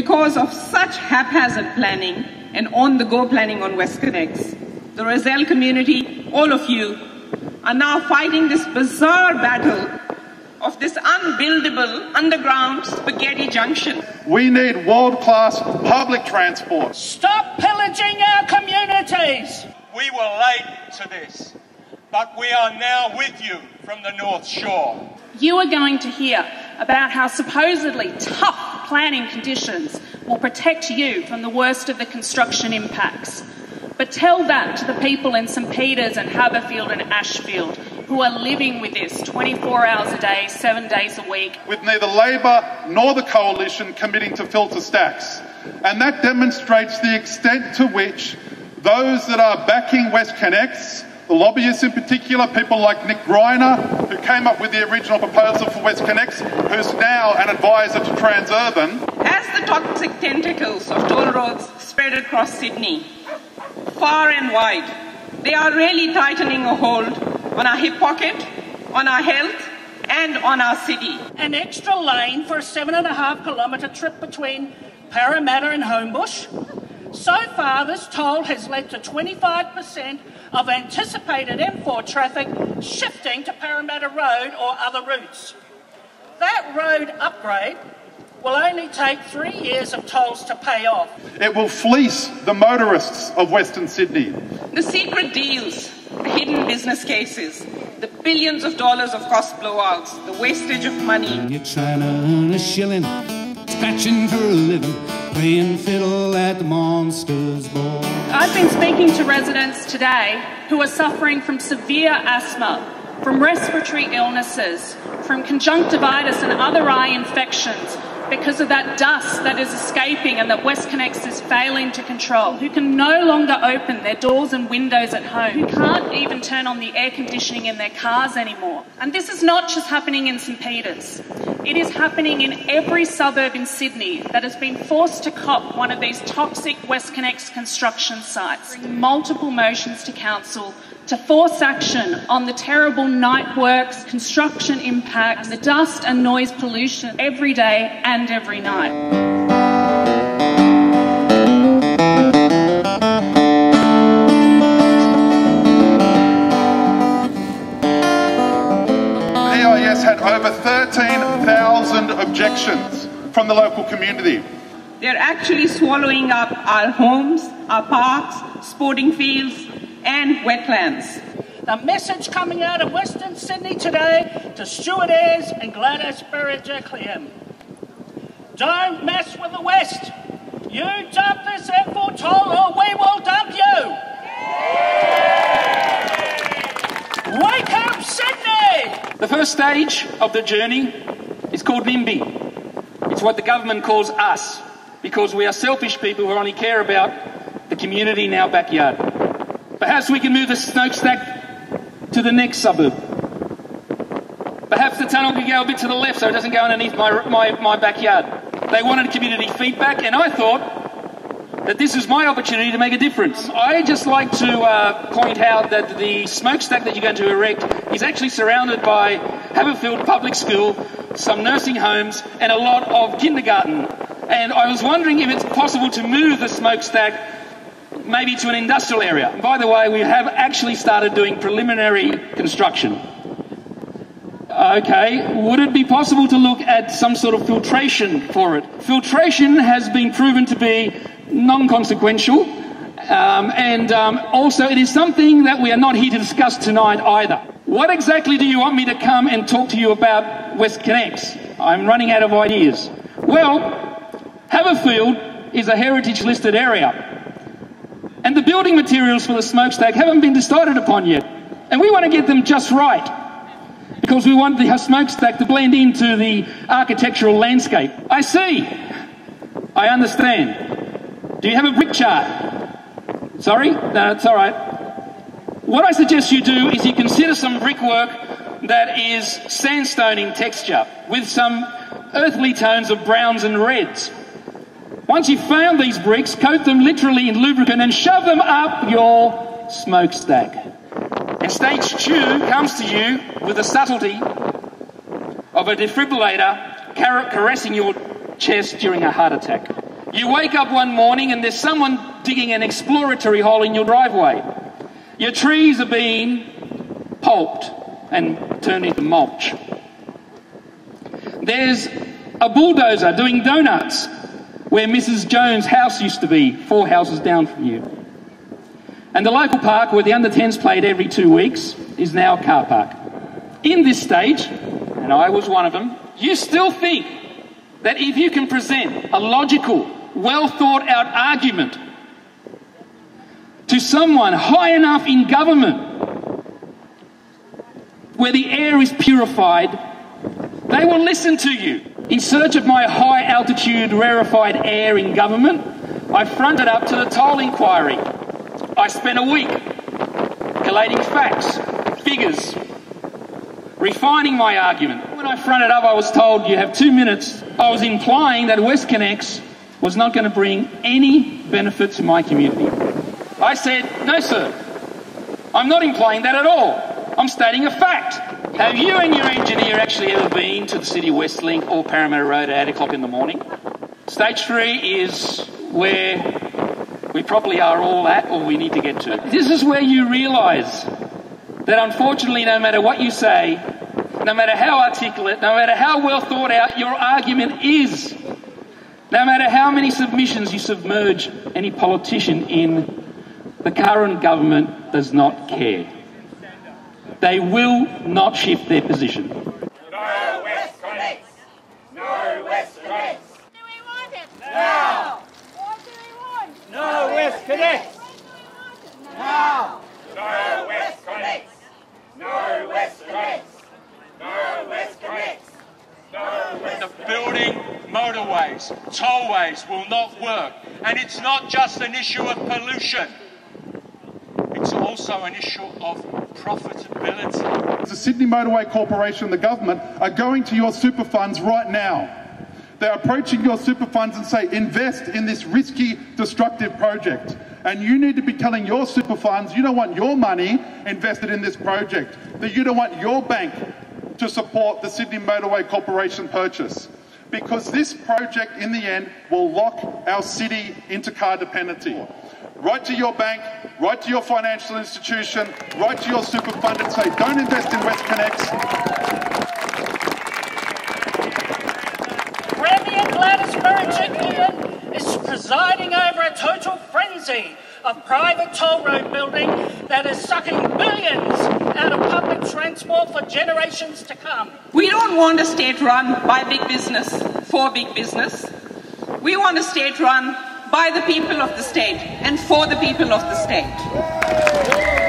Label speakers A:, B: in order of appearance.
A: Because of such haphazard planning and on the go planning on WestConnex, the Rozelle community, all of you, are now fighting this bizarre battle of this unbuildable underground spaghetti junction.
B: We need world class public transport.
C: Stop pillaging our communities!
D: We were late to this, but we are now with you from the North Shore.
E: You are going to hear about how supposedly tough planning conditions will protect you from the worst of the construction impacts. But tell that to the people in St Peters and Haberfield and Ashfield who are living with this 24 hours a day, seven days a week.
B: With neither Labor nor the Coalition committing to filter stacks. And that demonstrates the extent to which those that are backing WestConnex, the lobbyists in particular, people like Nick Greiner, who came up with the original proposal for WestConnex, who's now an advisor to Transurban.
A: As the toxic tentacles of toll roads spread across Sydney, far and wide, they are really tightening a hold on our hip pocket, on our health, and on our city.
C: An extra lane for a seven and a half kilometre trip between Parramatta and Homebush. So far, this toll has led to 25% of anticipated M4 traffic shifting to Parramatta Road or other routes. That road upgrade will only take three years of tolls to pay off.
B: It will fleece the motorists of Western Sydney.
A: The secret deals, the hidden business cases, the billions of dollars of cost blowouts, the wastage of money.
F: You're trying to earn a shilling, scratching for a living, playing fiddle at the monster's ball.
E: I've been speaking to residents today who are suffering from severe asthma, from respiratory illnesses, from conjunctivitis and other eye infections because of that dust that is escaping and that WestConnex is failing to control, who can no longer open their doors and windows at home, who can't even turn on the air conditioning in their cars anymore. And this is not just happening in St Peters. It is happening in every suburb in Sydney that has been forced to cop one of these toxic WestConnex construction sites. Multiple motions to council to force action on the terrible night works, construction impacts, the dust and noise pollution every day and every night.
B: 13,000 objections from the local community.
A: They're actually swallowing up our homes, our parks, sporting fields, and wetlands.
C: The message coming out of Western Sydney today to Stuart Ayres and Gladys Berejiklian. Don't mess with the West. You dump this M4 toll or we will dump you. Wake up, Sydney!
G: The first stage of the journey is called NIMBY. It's what the government calls us, because we are selfish people who only care about the community in our backyard. Perhaps we can move the smokestack to the next suburb. Perhaps the tunnel could go a bit to the left so it doesn't go underneath my, my, my backyard. They wanted community feedback, and I thought that this is my opportunity to make a difference. I just like to uh, point out that the smokestack that you're going to erect is actually surrounded by Haberfield Public School, some nursing homes, and a lot of kindergarten. And I was wondering if it's possible to move the smokestack maybe to an industrial area. By the way, we have actually started doing preliminary construction. Okay, would it be possible to look at some sort of filtration for it? Filtration has been proven to be non consequential, um, and um, also it is something that we are not here to discuss tonight either. What exactly do you want me to come and talk to you about West WestConnex? I'm running out of ideas. Well, Haberfield is a heritage listed area. And the building materials for the smokestack haven't been decided upon yet. And we want to get them just right. Because we want the smokestack to blend into the architectural landscape. I see. I understand. Do you have a brick chart? Sorry? No, it's all right. What I suggest you do is you consider some brickwork that is sandstone in texture with some earthly tones of browns and reds. Once you've found these bricks, coat them literally in lubricant and shove them up your smokestack. And stage two comes to you with the subtlety of a defibrillator caressing your chest during a heart attack. You wake up one morning and there's someone digging an exploratory hole in your driveway. Your trees are being pulped and turned into mulch. There's a bulldozer doing donuts where Mrs. Jones' house used to be, four houses down from you. And the local park where the under 10s played every two weeks is now a car park. In this stage, and I was one of them, you still think that if you can present a logical, well thought out argument to someone high enough in government where the air is purified, they will listen to you. In search of my high altitude rarefied air in government, I fronted up to the toll inquiry. I spent a week collating facts, figures, refining my argument. When I fronted up, I was told you have two minutes. I was implying that WestConnex was not going to bring any benefit to my community. I said, no, sir. I'm not implying that at all. I'm stating a fact. Have you and your engineer actually ever been to the City of Westlink or Parramatta Road at 8 o'clock in the morning? Stage three is where we probably are all at or we need to get to. This is where you realise that unfortunately, no matter what you say, no matter how articulate, no matter how well thought out your argument is, no matter how many submissions you submerge any politician in, the current government does not care. They will not shift their position.
H: No WestConnex! No WestConnex!
I: Do we want it?
H: Now!
I: What do we want?
H: No WestConnex!
I: What do we want it?
H: Now! No WestConnex! No WestConnex! No WestConnex! No West
D: The building motorways, tollways will not work. And it's not just an issue of pollution. It's also an issue of profitability.
B: The Sydney Motorway Corporation and the government are going to your super funds right now. They're approaching your super funds and say, invest in this risky, destructive project. And you need to be telling your super funds you don't want your money invested in this project, that you don't want your bank to support the Sydney Motorway Corporation purchase. Because this project, in the end, will lock our city into car dependency. Write to your bank, write to your financial institution, write to your super fund and say, don't invest in WestConnex.
C: Premier Gladys Berejiklian is presiding over a total frenzy of private toll road building that is sucking billions out of public transport for generations to come.
A: We don't want a state run by big business for big business. We want a state run by the people of the state and for the people of the state.